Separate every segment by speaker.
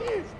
Speaker 1: Peace.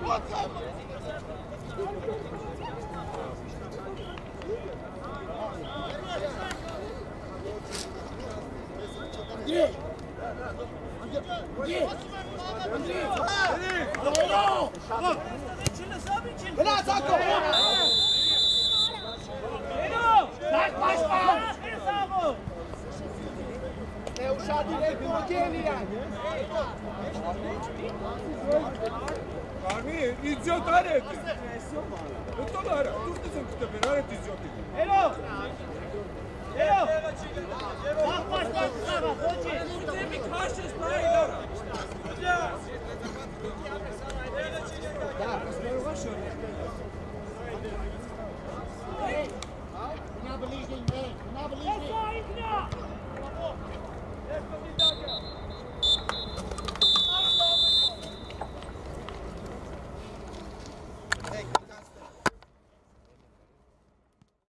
Speaker 1: Andrzej! Andrzej! Andrzej! Zero! Raz, Ako! Vai, vai, vai! É o chá direito aqui, Lilian!
Speaker 2: Armi, idiot areti. To lara, tu što sam te